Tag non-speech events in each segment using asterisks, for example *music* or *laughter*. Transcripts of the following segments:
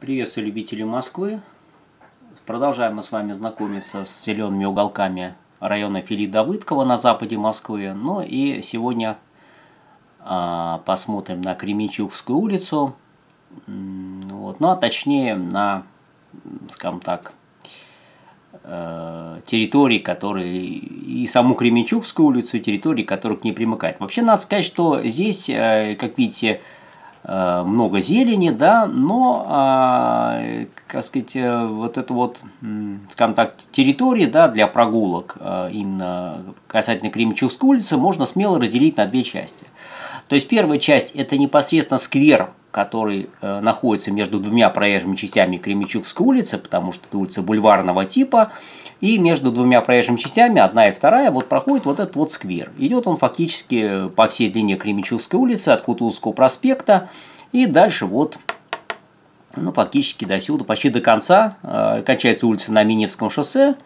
Приветствую любителей Москвы. Продолжаем мы с вами знакомиться с зелеными уголками района Фили Давыдкова на западе Москвы. Ну и сегодня а, посмотрим на Кременчугскую улицу. Вот. Ну а точнее на, скажем так, э, территории, которые и саму Кременчугскую улицу, и территории, которые к ней примыкают. Вообще надо сказать, что здесь, э, как видите, много зелени, да, но, а, как сказать, э, вот это вот, скажем так, территории, да, для прогулок э, именно касательно Кремчевской улицы можно смело разделить на две части. То есть первая часть это непосредственно сквер, который э, находится между двумя проезжими частями Кремичугской улицы, потому что это улица бульварного типа, и между двумя проезжими частями, одна и вторая, вот проходит вот этот вот сквер. Идет он фактически по всей длине Кремичевской улицы, от Кутузского проспекта, и дальше вот, ну, фактически до сюда, почти до конца, э, кончается улица на Миневском шоссе,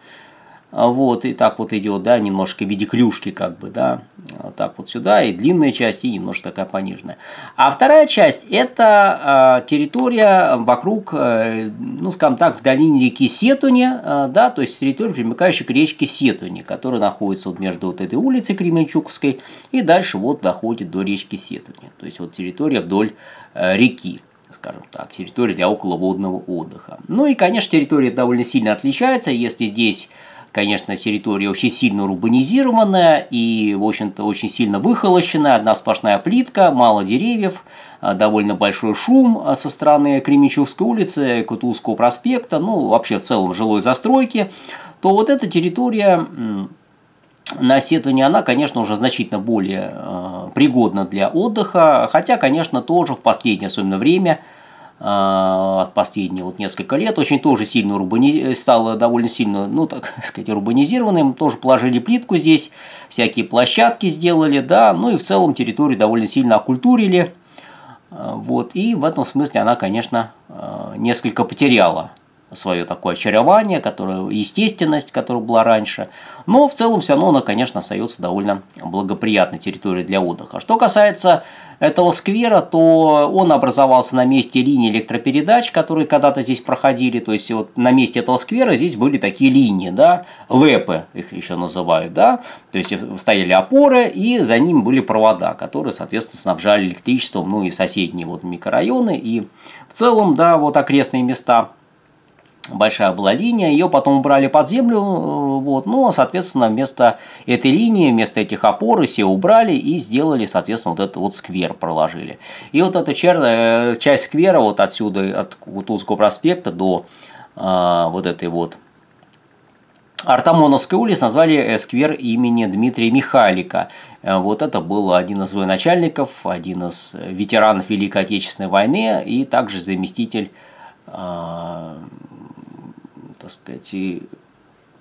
вот, и так вот идет, да, немножко в виде клюшки, как бы, да, вот так вот сюда, и длинная часть, и немножко такая пониженная. А вторая часть – это э, территория вокруг, э, ну, скажем так, в долине реки Сетуни, э, да, то есть территория, примыкающая к речке Сетуни, которая находится вот между вот этой улицей Кременчугской и дальше вот доходит до речки Сетуни. То есть вот территория вдоль э, реки скажем так, территория для околоводного отдыха. Ну и, конечно, территория довольно сильно отличается, если здесь конечно, территория очень сильно урбанизированная и, в общем-то, очень сильно выхолощенная, одна сплошная плитка, мало деревьев, а, довольно большой шум а, со стороны Кременчугской улицы, Кутузского проспекта, ну, вообще в целом жилой застройки, то вот эта территория на Сетуне, она, конечно, уже значительно более э, пригодна для отдыха, хотя, конечно, тоже в последнее особенно время – а, последние вот несколько лет, очень тоже сильно урбани... стало довольно сильно, ну так *laughs* сказать, урбанизированным, тоже положили плитку здесь, всякие площадки сделали, да, ну и в целом территорию довольно сильно окультурили, а, вот, и в этом смысле она, конечно, а, несколько потеряла свое такое очарование, которое, естественность, которая была раньше. Но в целом все равно она, конечно, остается довольно благоприятной территорией для отдыха. Что касается этого сквера, то он образовался на месте линии электропередач, которые когда-то здесь проходили. То есть вот на месте этого сквера здесь были такие линии, да, лэпы их еще называют, да. То есть стояли опоры и за ними были провода, которые, соответственно, снабжали электричеством, ну и соседние вот микрорайоны и в целом, да, вот окрестные места большая была линия, ее потом убрали под землю, э, вот, но, соответственно, вместо этой линии, вместо этих опор все убрали и сделали, соответственно, вот этот вот сквер проложили. И вот эта э, часть сквера вот отсюда, от Кутузского проспекта до а, вот этой вот Артамоновской улицы назвали э, сквер имени Дмитрия Михайлика. Вот это был один из военачальников, один из ветеранов Великой Отечественной войны и также заместитель а, так сказать, и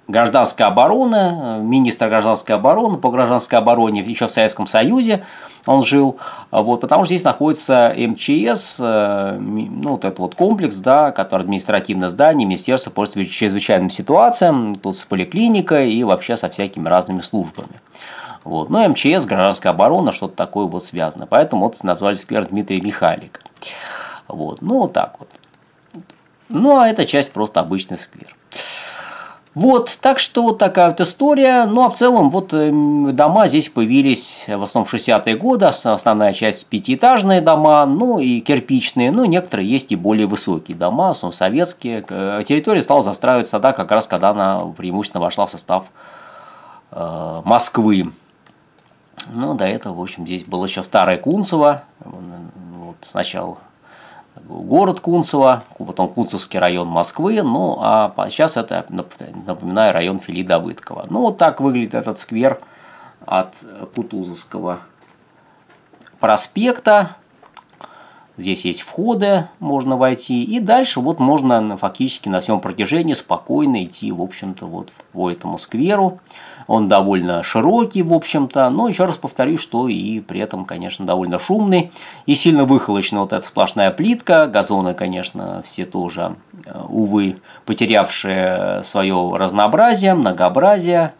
гражданской обороны, министр гражданской обороны, по гражданской обороне еще в Советском Союзе он жил, вот, потому что здесь находится МЧС, э, ну, вот этот вот комплекс, да, который административное здание, Министерство по чрезвычайным ситуациям, тут с поликлиникой и вообще со всякими разными службами. Вот. Ну, МЧС, гражданская оборона, что-то такое вот связано. Поэтому вот назвали сквер Дмитрия Михайлика. Вот. Ну, вот так вот. Ну, а эта часть просто обычный сквер. Вот, так что вот такая вот история. Ну, а в целом, вот эм, дома здесь появились в основном в 60-е годы. Основная часть пятиэтажные дома, ну и кирпичные. Ну, некоторые есть и более высокие дома, в советские. Территория стала застраиваться тогда, как раз когда она преимущественно вошла в состав э, Москвы. Ну, до этого, в общем, здесь было еще старое Кунцево. Вот сначала город Кунцево, потом Кунцевский район Москвы, ну а сейчас это, напоминаю, район Фили Давыдкова. Ну вот так выглядит этот сквер от Кутузовского проспекта. Здесь есть входы, можно войти. И дальше вот можно фактически на всем протяжении спокойно идти, в общем-то, вот по этому скверу. Он довольно широкий, в общем-то, но еще раз повторюсь, что и при этом, конечно, довольно шумный и сильно выхолочена вот эта сплошная плитка. Газоны, конечно, все тоже, э, увы, потерявшие свое разнообразие, многообразие,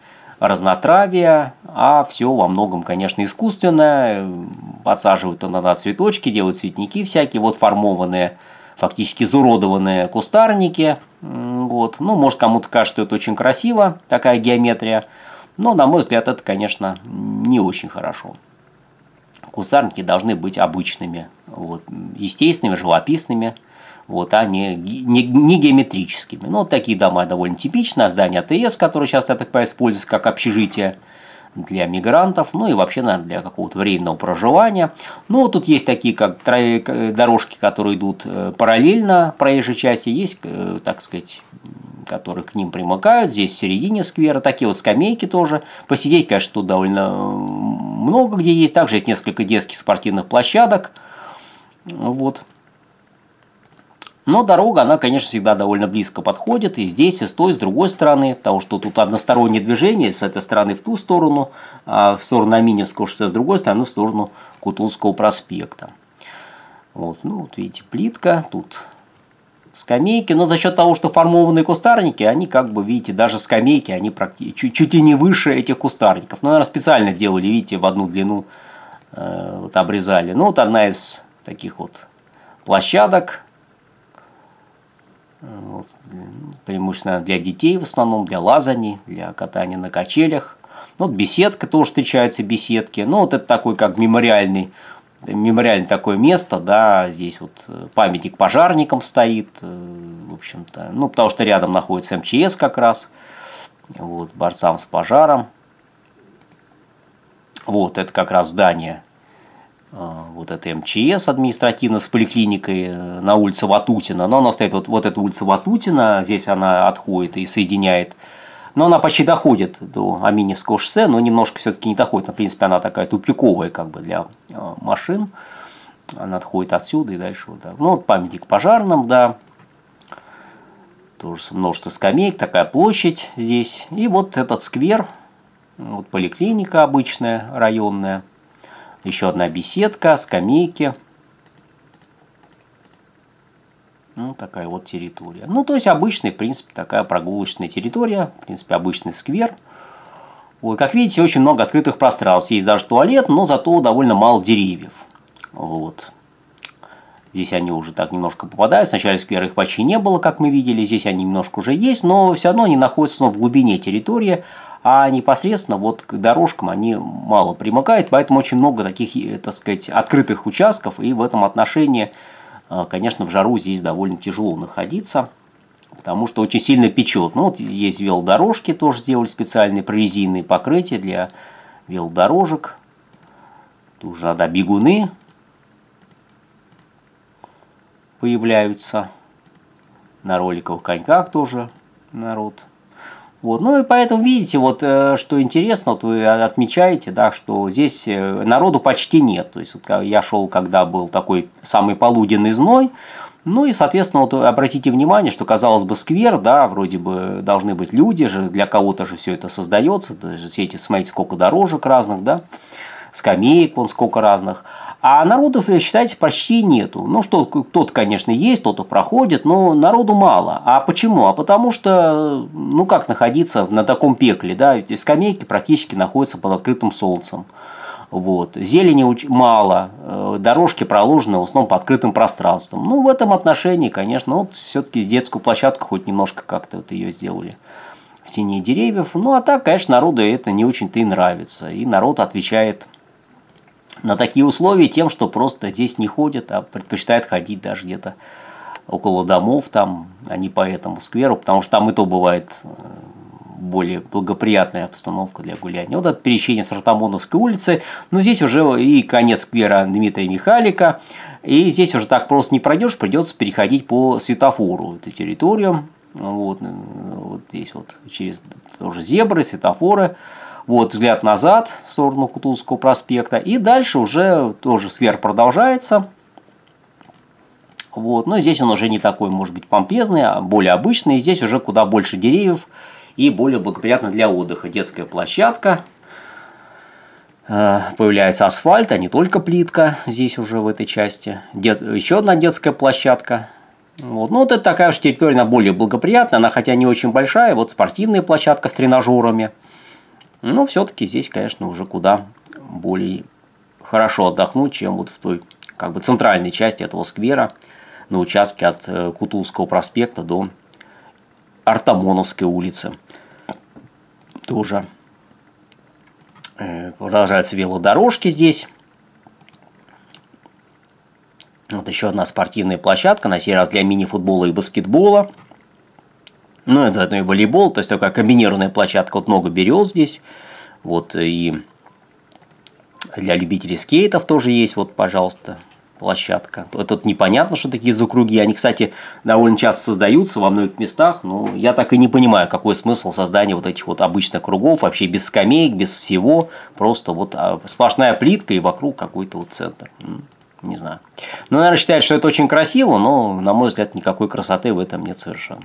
разнотравие, а все во многом, конечно, искусственное. Подсаживают иногда цветочки, делают цветники всякие, вот формованные фактически изуродованные кустарники. Вот. Ну, может, кому-то кажется, что это очень красиво, такая геометрия. Но, на мой взгляд, это, конечно, не очень хорошо. Кустарники должны быть обычными, вот, естественными, живописными, вот, а не, не, не геометрическими. Ну, вот такие дома довольно типичны. Здание АТС, которое сейчас, я так понимаю, используется как общежитие для мигрантов, ну и вообще, наверное, для какого-то временного проживания. Ну, вот тут есть такие как дорожки, которые идут э, параллельно проезжей части, есть, э, так сказать, которые к ним примыкают. Здесь в середине сквера такие вот скамейки тоже. Посидеть, конечно, тут довольно э, много где есть. Также есть несколько детских спортивных площадок. Вот. Но дорога, она, конечно, всегда довольно близко подходит. И здесь, и с той, и с другой стороны. Потому что тут одностороннее движение. С этой стороны в ту сторону, а в сторону Аминевского шоссе, с другой стороны в сторону Кутузского проспекта. Вот, ну, вот видите, плитка. Тут скамейки. Но за счет того, что формованные кустарники, они как бы, видите, даже скамейки, они практически чуть, чуть ли не выше этих кустарников. Ну, наверное, специально делали, видите, в одну длину э, вот обрезали. Ну, вот одна из таких вот площадок преимущественно для детей в основном, для лазаний, для катания на качелях. Ну, вот беседка тоже встречаются беседки. Ну, вот это такой как мемориальный, мемориальное такое место, да, здесь вот э, памятник пожарникам стоит, э, в общем-то, ну, потому что рядом находится МЧС как раз, вот, борцам с пожаром. Вот, это как раз здание вот это МЧС административно с поликлиникой э, на улице Ватутина. Но она стоит вот, вот эта улица Ватутина, здесь она отходит и соединяет. Но она почти доходит до Аминевского шоссе, но немножко все-таки не доходит. В принципе, она такая тупиковая как бы для а, машин. Она отходит отсюда и дальше вот так. Ну, вот памятник пожарным, да. Тоже множество скамеек, такая площадь здесь. И вот этот сквер, вот поликлиника обычная, районная – еще одна беседка, скамейки. Ну, такая вот территория. Ну, то есть обычная, в принципе, такая прогулочная территория. В принципе, обычный сквер. Вот, как видите, очень много открытых пространств. Есть даже туалет, но зато довольно мало деревьев. Вот. Здесь они уже так немножко попадают. Сначала сквера их почти не было, как мы видели. Здесь они немножко уже есть, но все равно они находятся в глубине территории а непосредственно вот к дорожкам они мало примыкают, поэтому очень много таких, э, так сказать, открытых участков, и в этом отношении, э, конечно, в жару здесь довольно тяжело находиться, потому что очень сильно печет. Ну, вот есть велодорожки, тоже сделали специальные прорезинные покрытия для велодорожек. Тут уже надо бегуны появляются. На роликовых коньках тоже народ вот. Ну и поэтому видите, вот э, что интересно, вот вы отмечаете, да, что здесь э, народу почти нет. То есть вот я шел, когда был такой самый полуденный зной, ну и, соответственно, вот обратите внимание, что, казалось бы, сквер, да, вроде бы должны быть люди же, для кого-то же все это создается, даже все эти, смотрите, сколько дорожек разных, да, скамеек, вон сколько разных. А народов, считайте, почти нету. Ну, что кто-то, конечно, есть, кто-то проходит, но народу мало. А почему? А потому что, ну, как находиться на таком пекле, да, эти скамейки практически находятся под открытым солнцем. Вот. Зелени мало, э, дорожки проложены в основном по открытым пространствам. Ну, в этом отношении, конечно, вот все-таки детскую площадку хоть немножко как-то вот ее сделали в тени деревьев. Ну, а так, конечно, народу это не очень-то и нравится. И народ отвечает на такие условия тем, что просто здесь не ходят, а предпочитают ходить даже где-то около домов, там, а не по этому скверу, потому что там и то бывает э, более благоприятная обстановка для гуляния. Вот это пересечение с Артамоновской улицы, но здесь уже и конец сквера Дмитрия Михалика, и здесь уже так просто не пройдешь, придется переходить по светофору эту территорию. Вот, э, вот здесь вот через тоже зебры, светофоры. Вот взгляд назад в сторону Кутузовского проспекта. И дальше уже тоже сквер продолжается. Вот. Но здесь он уже не такой, может быть, помпезный, а более обычный. Здесь уже куда больше деревьев и более благоприятно для отдыха. Детская площадка. Э, появляется асфальт, а не только плитка здесь уже в этой части. Дет... Еще одна детская площадка. Вот. Ну, вот это такая уж территория, она более благоприятная. Она хотя не очень большая. Вот спортивная площадка с тренажерами. Но все-таки здесь, конечно, уже куда более хорошо отдохнуть, чем вот в той как бы центральной части этого сквера, на участке от э, Кутузского проспекта до Артамоновской улицы. Тоже э, продолжаются велодорожки здесь. Вот еще одна спортивная площадка, на сей раз для мини-футбола и баскетбола. Ну, это заодно и волейбол, то есть такая комбинированная площадка, вот много берез здесь. Вот и для любителей скейтов тоже есть, вот, пожалуйста, площадка. Тут непонятно, что такие за круги. Они, кстати, довольно часто создаются во многих местах, но я так и не понимаю, какой смысл создания вот этих вот обычных кругов, вообще без скамеек, без всего, просто вот а, сплошная плитка и вокруг какой-то вот центр. Не знаю. Ну, наверное, считают, что это очень красиво, но, на мой взгляд, никакой красоты в этом нет совершенно.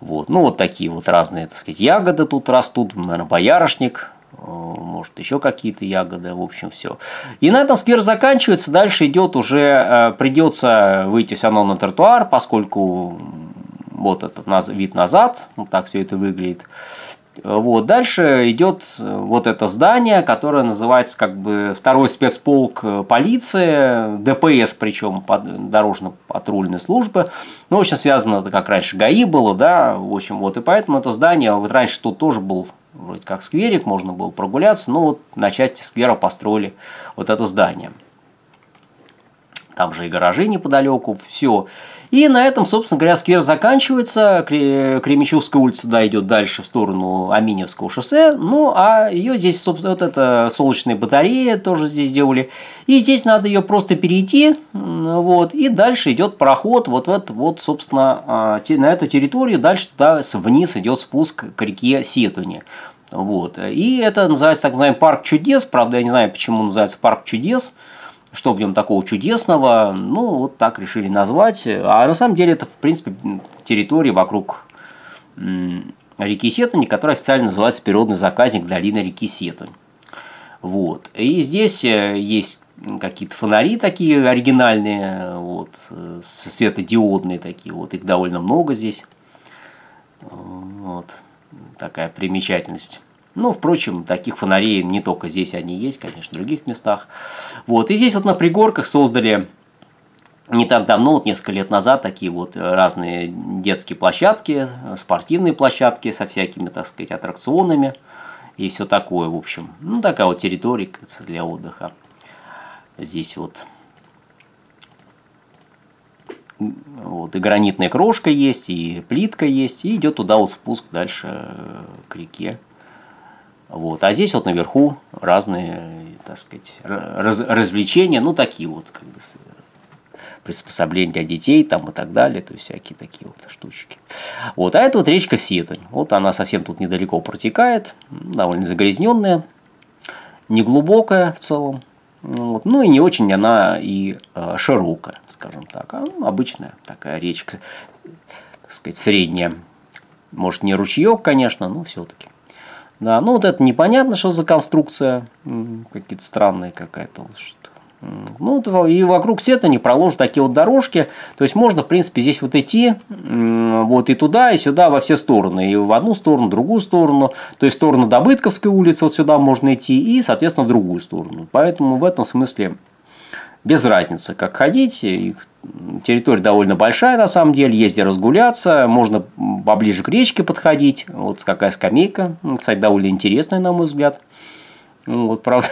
Вот. Ну, вот такие вот разные, так сказать, ягоды тут растут. Наверное, боярышник, э, может, еще какие-то ягоды, в общем, все. И на этом сквер заканчивается, дальше идет уже, э, придется выйти все равно на тротуар, поскольку вот этот вид назад, вот так все это выглядит. Вот. Дальше идет э, вот это здание, которое называется как бы второй спецполк э, полиции, ДПС причем, дорожно-патрульной службы. Ну, очень связано, это как раньше ГАИ было, да, в общем, вот, и поэтому это здание, вот раньше тут тоже был вроде как скверик, можно было прогуляться, но вот на части сквера построили вот это здание. Там же и гаражи неподалеку, все. И на этом, собственно говоря, сквер заканчивается. Кремичевская улица туда идет дальше в сторону Аминевского шоссе. Ну, а ее здесь, собственно, вот эта солнечная батарея тоже здесь делали. И здесь надо ее просто перейти. Вот, и дальше идет проход вот в это, вот, собственно, а, на эту территорию. Дальше туда вниз идет спуск к реке Сетуни. Вот. И это называется так называемый парк чудес. Правда, я не знаю, почему называется парк чудес. Что в нем такого чудесного? Ну, вот так решили назвать. А на самом деле это, в принципе, территория вокруг реки Сетунь, которая официально называется природный заказник долины реки Сетунь. Вот. И здесь э, есть какие-то фонари такие оригинальные, вот, светодиодные такие, вот, их довольно много здесь. Вот, такая примечательность. Ну, впрочем, таких фонарей не только здесь они есть, конечно, в других местах. Вот, и здесь вот на пригорках создали не так давно, вот несколько лет назад, такие вот разные детские площадки, спортивные площадки со всякими, так сказать, аттракционами и все такое, в общем. Ну, такая вот территория для отдыха. Здесь вот вот, и гранитная крошка есть, и плитка есть, и идет туда вот спуск дальше к реке. Вот. А здесь вот наверху разные, так сказать, раз, развлечения, ну такие вот как бы приспособления для детей там и так далее, то есть всякие такие вот штучки. Вот, а это вот речка Сетунь. Вот она совсем тут недалеко протекает, довольно загрязненная, неглубокая в целом. Вот. Ну и не очень она и э, широкая, скажем так. А, ну, обычная такая речка, так сказать, средняя. Может, не ручеек, конечно, но все-таки. Да, ну вот это непонятно, что за конструкция, какие-то странные какая-то вот что ну, и вокруг сетани проложат такие вот дорожки. То есть можно, в принципе, здесь вот идти вот и туда, и сюда, во все стороны. И в одну сторону, в другую сторону. То есть в сторону Добытковской улицы вот сюда можно идти, и, соответственно, в другую сторону. Поэтому в этом смысле без разницы, как ходить. Их территория довольно большая, на самом деле, где разгуляться, можно поближе к речке подходить. Вот какая скамейка, кстати, довольно интересная, на мой взгляд. Ну, вот, *laughs* правда,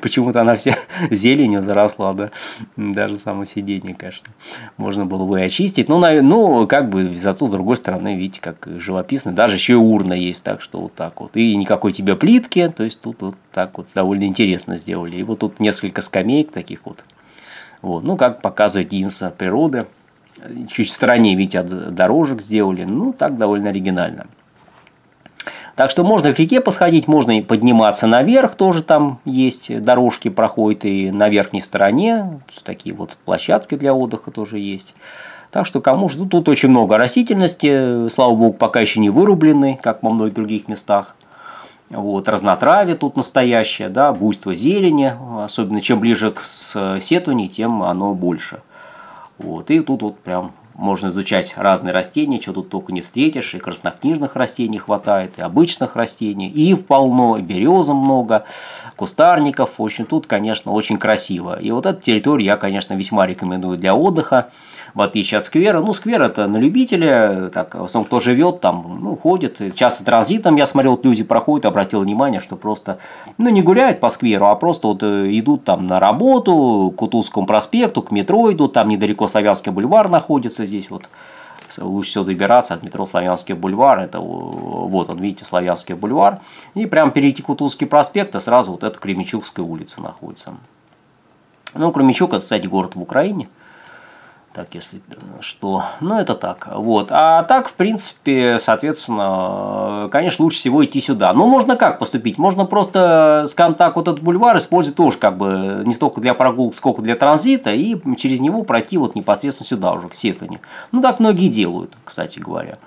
почему-то она вся зеленью заросла, да, даже само сиденье, конечно, можно было бы и очистить. Ну, на, ну, как бы, зато с другой стороны, видите, как живописно, даже еще и урна есть, так что вот так вот. И никакой тебе плитки, то есть тут вот так вот довольно интересно сделали. И вот тут несколько скамеек таких вот вот. Ну, как показывает единство природы. Чуть в стороне, видите, от дорожек сделали. Ну, так довольно оригинально. Так что можно к реке подходить, можно и подниматься наверх, тоже там есть дорожки проходят и на верхней стороне, такие вот площадки для отдыха тоже есть. Так что кому же, тут очень много растительности, слава богу, пока еще не вырублены, как во многих других местах. Вот, разнотравие тут настоящее, да, буйство зелени, особенно чем ближе к сетуни, тем оно больше. Вот, и тут вот прям можно изучать разные растения, что тут только не встретишь, и краснокнижных растений хватает, и обычных растений, и полно, и березы много, кустарников, в общем, тут, конечно, очень красиво. И вот эту территорию я, конечно, весьма рекомендую для отдыха, в отличие от сквера. Ну, сквер это на любителя, так, в основном, кто живет там, ну, ходит, часто транзитом, я смотрел, вот люди проходят, обратил внимание, что просто, ну, не гуляют по скверу, а просто вот э, идут там на работу, к Утузскому проспекту, к метро идут, там недалеко Славянский бульвар находится, здесь вот лучше всего добираться от метро Славянский бульвар, это вот он, видите, Славянский бульвар, и прям перейти к Утузский проспект, и сразу вот эта Кременчугская улица находится. Ну, Кременчуг, это, кстати, город в Украине, так, если что. Ну, это так. Вот. А так, в принципе, соответственно, конечно, лучше всего идти сюда. Но можно как поступить? Можно просто, скажем так, вот этот бульвар использовать тоже как бы не столько для прогулок, сколько для транзита, и через него пройти вот непосредственно сюда уже, к Сетане. Ну, так многие делают, кстати говоря.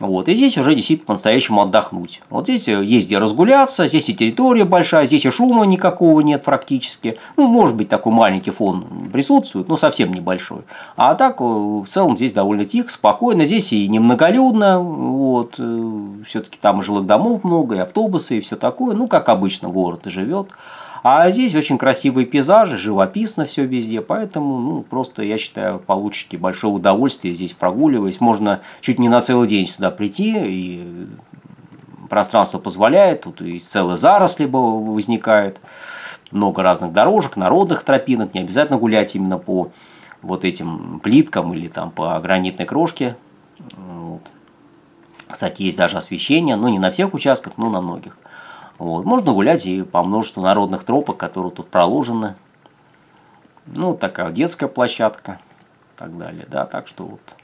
Вот. И здесь уже действительно по-настоящему отдохнуть. Вот здесь э, есть где разгуляться, здесь и территория большая, здесь и шума никакого нет практически. Ну, может быть, такой маленький фон присутствует, но совсем небольшой. А так, э, в целом, здесь довольно тихо, спокойно. Здесь и немноголюдно, вот. Э, Все-таки там и жилых домов много, и автобусы, и все такое. Ну, как обычно город и живет. А здесь очень красивые пейзажи, живописно все везде, поэтому ну, просто, я считаю, получите большое удовольствие здесь прогуливаясь. Можно чуть не на целый день сюда прийти, и пространство позволяет, тут и целые заросли возникает, много разных дорожек, народных тропинок, не обязательно гулять именно по вот этим плиткам или там по гранитной крошке. Вот. Кстати, есть даже освещение, но не на всех участках, но на многих. Вот. Можно гулять и по множеству народных тропок, которые тут проложены. Ну, такая детская площадка и так далее. Да, так что вот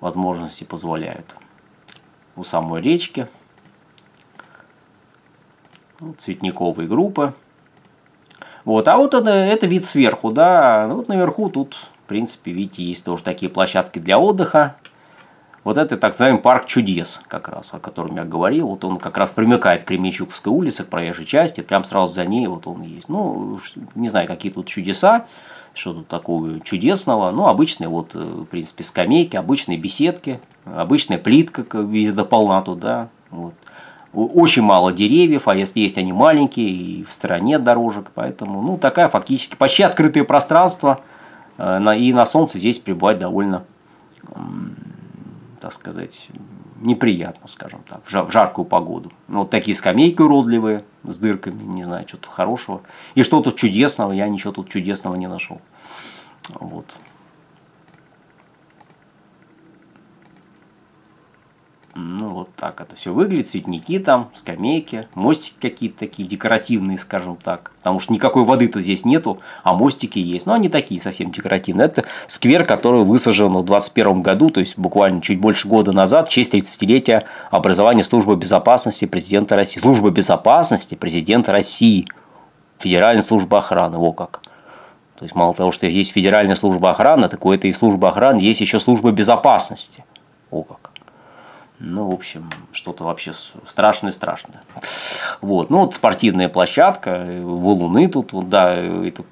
возможности позволяют. У самой речки. Вот, цветниковые группы. Вот, а вот это, это вид сверху, да. Ну, вот наверху тут, в принципе, видите, есть тоже такие площадки для отдыха. Вот это так называемый парк чудес, как раз, о котором я говорил. Вот он как раз примыкает к Кременчугской улице, к проезжей части, прям сразу за ней вот он есть. Ну, не знаю, какие тут чудеса, что тут такого чудесного. Ну, обычные вот, э, в принципе, скамейки, обычные беседки, обычная плитка везде дополна туда. Вот. Очень мало деревьев, а если есть, они маленькие и в стороне дорожек. Поэтому, ну, такая фактически почти открытое пространство. Э, и на солнце здесь пребывать довольно так сказать, неприятно, скажем так, в жаркую погоду. Ну, вот такие скамейки уродливые, с дырками, не знаю, что-то хорошего. И что тут чудесного, я ничего тут чудесного не нашел. Вот. Ну, вот так это все выглядит. Цветники там, скамейки, мостики какие-то такие декоративные, скажем так. Потому что никакой воды-то здесь нету, а мостики есть. Но они такие совсем декоративные. Это сквер, который высажен в 2021 году, то есть буквально чуть больше года назад, в честь 30-летия образования Службы безопасности президента России. Служба безопасности президента России. Федеральная служба охраны. Во как. То есть мало того, что есть Федеральная служба охраны, так у этой службы охраны есть еще служба безопасности. О как. Ну, в общем, что-то вообще страшное-страшное. Вот. Ну, вот спортивная площадка, валуны тут, вот, да, это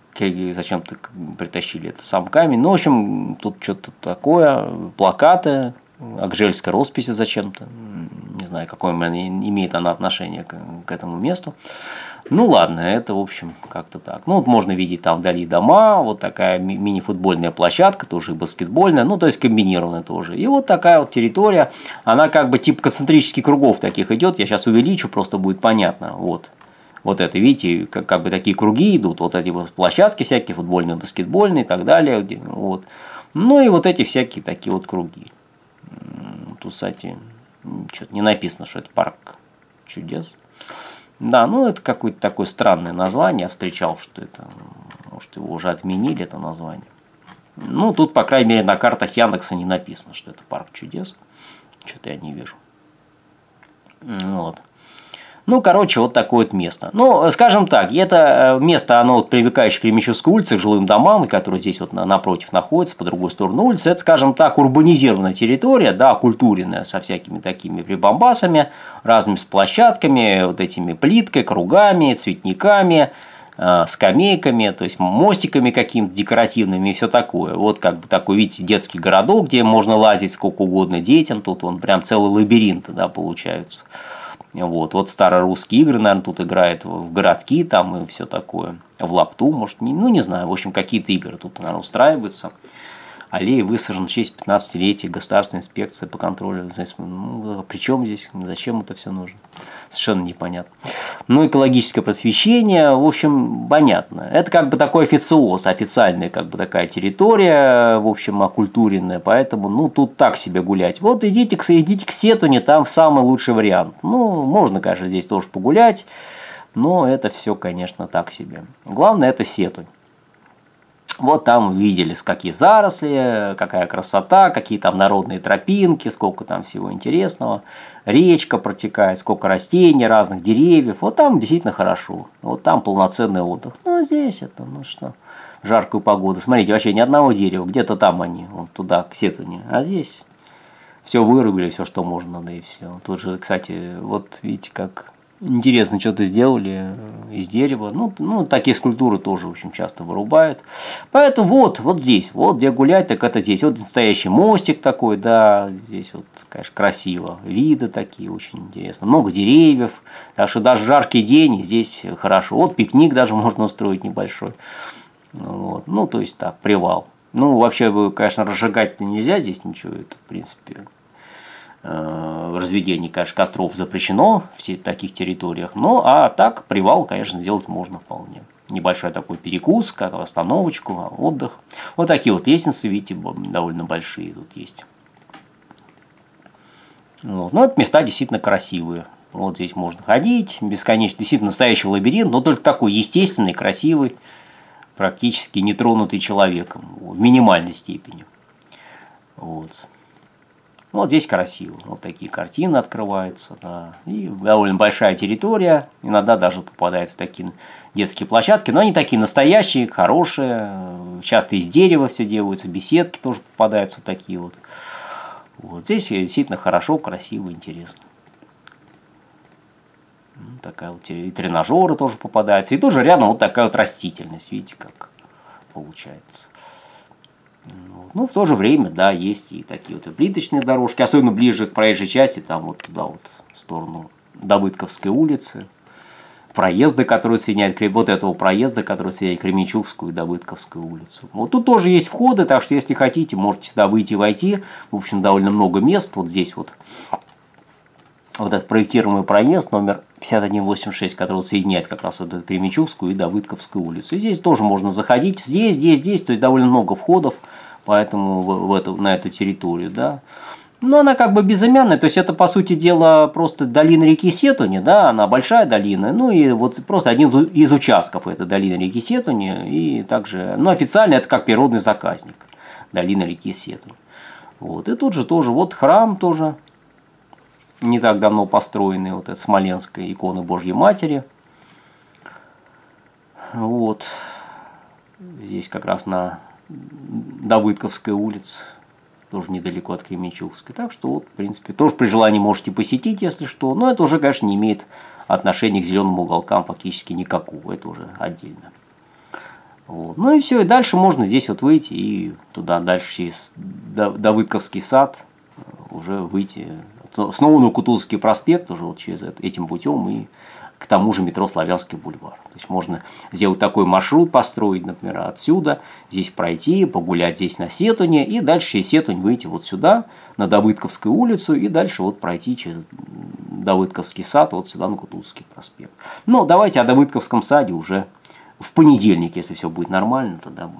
зачем-то притащили это сам камень. Ну, в общем, тут что-то такое, плакаты, Акжельская росписи зачем-то. Не знаю, какое имеет она отношение к, к этому месту. Ну ладно, это в общем как-то так. Ну вот можно видеть там вдали дома, вот такая мини-футбольная площадка, тоже и баскетбольная, ну то есть комбинированная тоже. И вот такая вот территория, она как бы типа концентрических кругов таких идет. Я сейчас увеличу, просто будет понятно. Вот. Вот это, видите, как, как бы такие круги идут, вот эти вот площадки всякие, футбольные, баскетбольные и так далее. Вот. Ну и вот эти всякие такие вот круги. Тут, кстати, что-то не написано, что это парк чудес. Да, ну это какое-то такое странное название. Я встречал, что это, может, его уже отменили, это название. Ну, тут, по крайней мере, на картах Яндекса не написано, что это парк чудес. Что-то я не вижу. Вот. Ну, короче, вот такое вот место. Ну, скажем так, это э, место, оно вот примыкающее к Кремичевской улице, к жилым домам, которые здесь вот напротив находятся, по другой сторону улицы. Это, скажем так, урбанизированная территория, да, культуренная, со всякими такими прибамбасами, разными с площадками, вот этими плиткой, кругами, цветниками, э, скамейками, то есть мостиками какими-то декоративными и все такое. Вот как бы такой, видите, детский городок, где можно лазить сколько угодно детям, тут он прям целый лабиринт, да, получается. Вот, вот старорусские игры, наверное, тут играет в городки там и все такое. В лапту, может, не, ну не знаю, в общем, какие-то игры тут, наверное, устраиваются аллее высажен в честь 15-летия Государственной инспекции по контролю. Ну, при чем здесь? Зачем это все нужно? Совершенно непонятно. Ну, экологическое просвещение, в общем, понятно. Это как бы такой официоз, официальная как бы такая территория, в общем, окультуренная, поэтому, ну, тут так себе гулять. Вот идите, к идите к Сетуне, там самый лучший вариант. Ну, можно, конечно, здесь тоже погулять, но это все, конечно, так себе. Главное, это Сетунь. Вот там видели, с какие заросли, какая красота, какие там народные тропинки, сколько там всего интересного. Речка протекает, сколько растений, разных деревьев. Вот там действительно хорошо. Вот там полноценный отдых. Ну, а здесь это, ну что, жаркую погоду. Смотрите, вообще ни одного дерева. Где-то там они, вот туда, к Сетуне. А здесь все вырубили, все, что можно, да и все. Тут же, кстати, вот видите, как интересно что-то сделали э, из дерева. Ну, ну, такие скульптуры тоже, в общем, часто вырубают. Поэтому вот, вот здесь, вот где гулять, так это здесь. Вот настоящий мостик такой, да, здесь вот, конечно, красиво. Виды такие, очень интересно. Много деревьев, так что даже жаркий день здесь хорошо. Вот пикник даже *laughs* можно устроить небольшой. Вот. Ну, то есть так, привал. Ну, вообще, конечно, разжигать нельзя здесь ничего, это, в принципе, разведение, конечно, костров запрещено в таких территориях, но а так привал, конечно, сделать можно вполне. Небольшой такой перекус, как остановочку, отдых. Вот такие вот лестницы, видите, довольно большие тут есть. Вот. Ну, это места действительно красивые. Вот здесь можно ходить, бесконечно, действительно настоящий лабиринт, но только такой естественный, красивый, практически нетронутый человеком в минимальной степени. Вот. Вот здесь красиво. Вот такие картины открываются. Да. И довольно большая территория. Иногда даже попадаются такие детские площадки. Но они такие настоящие, хорошие. Часто из дерева все делаются. Беседки тоже попадаются вот такие вот. Вот здесь действительно хорошо, красиво, интересно. Такая вот и тренажеры тоже попадаются. И тоже рядом вот такая вот растительность. Видите, как получается. Ну, в то же время, да, есть и такие вот и плиточные дорожки, особенно ближе к проезжей части, там вот туда вот, в сторону Давыдковской улицы, проезда, который соединяет, вот этого проезда, который соединяет Кременчугскую и Давыдковскую улицу. Вот тут тоже есть входы, так что если хотите, можете сюда выйти и войти. В общем, довольно много мест. Вот здесь вот вот этот проектируемый проезд номер 5186, который вот соединяет как раз вот Кременчугскую и Давыдковскую улицу. И здесь тоже можно заходить. Здесь, здесь, здесь, то есть довольно много входов поэтому в, в эту, на эту территорию, да. Но она как бы безымянная, то есть это, по сути дела, просто долина реки Сетуни, да, она большая долина, ну и вот просто один из участков этой долины реки Сетуни, и также, ну официально это как природный заказник, долина реки Сетуни. Вот, и тут же тоже, вот храм тоже, не так давно построенный, вот эта Смоленская икона Божьей Матери. Вот, здесь как раз на Давыдковская улица, тоже недалеко от Кременчугской. Так что, вот, в принципе, тоже при желании можете посетить, если что. Но это уже, конечно, не имеет отношения к зеленым уголкам фактически никакого. Это уже отдельно. Вот. Ну и все, и дальше можно здесь вот выйти и туда дальше через Давыдковский сад уже выйти. Снова на Кутузовский проспект, уже вот через этим путем и к тому же метро Славянский бульвар. То есть можно сделать такой маршрут, построить, например, отсюда, здесь пройти, погулять здесь на Сетуне, и дальше через Сетунь выйти вот сюда, на Давыдковскую улицу, и дальше вот пройти через Давыдковский сад, вот сюда на Кутузовский проспект. Но давайте о Давыдковском саде уже в понедельник, если все будет нормально, тогда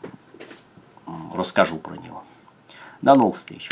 расскажу про него. До новых встреч!